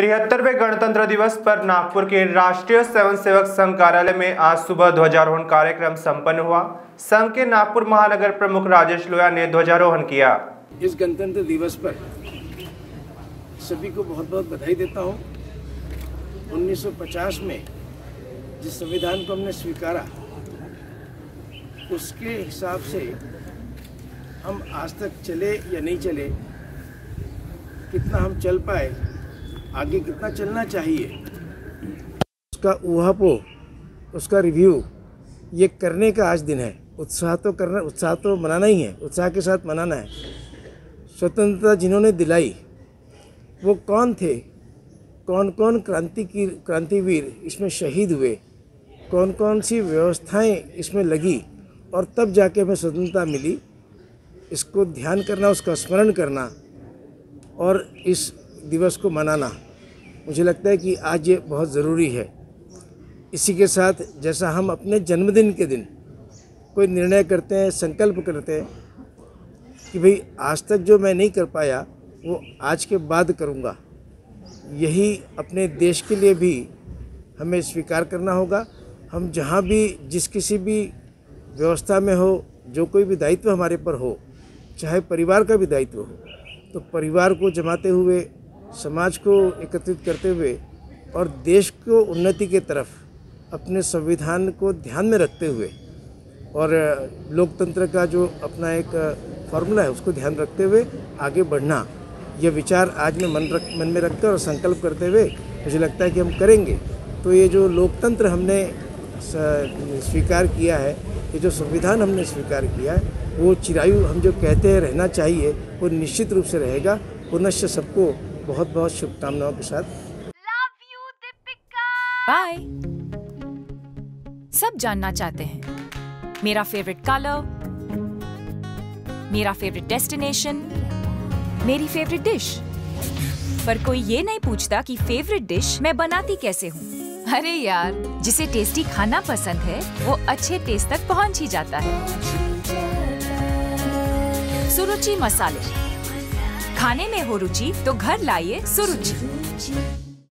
तिहत्तरवें गणतंत्र दिवस पर नागपुर के राष्ट्रीय स्वयं सेवक संघ कार्यालय में आज सुबह ध्वजारोहण कार्यक्रम संपन्न हुआ। संघ के नागपुर महानगर प्रमुख राजेश लोया ने ध्वजारोहण किया। इस गणतंत्र दिवस पर सभी को बहुत बहुत बधाई देता हूँ। 1950 में जिस संविधान को हमने स्वीकारा, उसके हिसाब से हम आज तक चले या नहीं चले, कितना हम चल पाए आगे कितना चलना चाहिए? उसका ऊहापो उसका रिव्यू ये करने का आज दिन है। उत्साह तो करना, उत्साह तो मनाना ही है। उत्साह के साथ मनाना है। स्वतंत्रता जिन्होंने दिलाई, वो कौन थे? कौन कौन क्रांति की, क्रांतिवीर इसमें शहीद हुए? कौन कौन सी व्यवस्थाएँ इसमें लगी? और तब जाके हमें स्वतंत्रता मिली। इसको ध्यान करना, उसका स्मरण करना। और इस दिवस को मनाना, मुझे लगता है कि आज ये बहुत ज़रूरी है। इसी के साथ जैसा हम अपने जन्मदिन के दिन कोई निर्णय करते हैं, संकल्प करते हैं कि भाई आज तक जो मैं नहीं कर पाया, वो आज के बाद करूँगा। यही अपने देश के लिए भी हमें स्वीकार करना होगा। हम जहाँ भी, जिस किसी भी व्यवस्था में हो, जो कोई भी दायित्व हमारे पर हो, चाहे परिवार का भी दायित्व हो तो परिवार को जमाते हुए समाज को एकत्रित करते हुए और देश को उन्नति के तरफ़ अपने संविधान को ध्यान में रखते हुए और लोकतंत्र का जो अपना एक फॉर्मूला है, उसको ध्यान रखते हुए आगे बढ़ना यह विचार आज मैं मन रख, मन में रखकर और संकल्प करते हुए मुझे लगता है कि हम करेंगे। तो ये जो लोकतंत्र हमने स्वीकार किया है, ये जो संविधान हमने स्वीकार किया है, वो चिरायु हम जो कहते हैं रहना चाहिए, वो निश्चित रूप से रहेगा पुनश्च सबको बहुत बहुत शुभकामनाओं के साथ। बाय सब जानना चाहते हैं। मेरा फेवरेट कलर मेरा फेवरेट डेस्टिनेशन मेरी फेवरेट डिश पर कोई ये नहीं पूछता कि फेवरेट डिश मैं बनाती कैसे हूँ। अरे यार जिसे टेस्टी खाना पसंद है वो अच्छे टेस्ट तक पहुँच ही जाता है। सुरुचि मसाले। खाने में हो रुचि तो घर लाइए सुरुचि।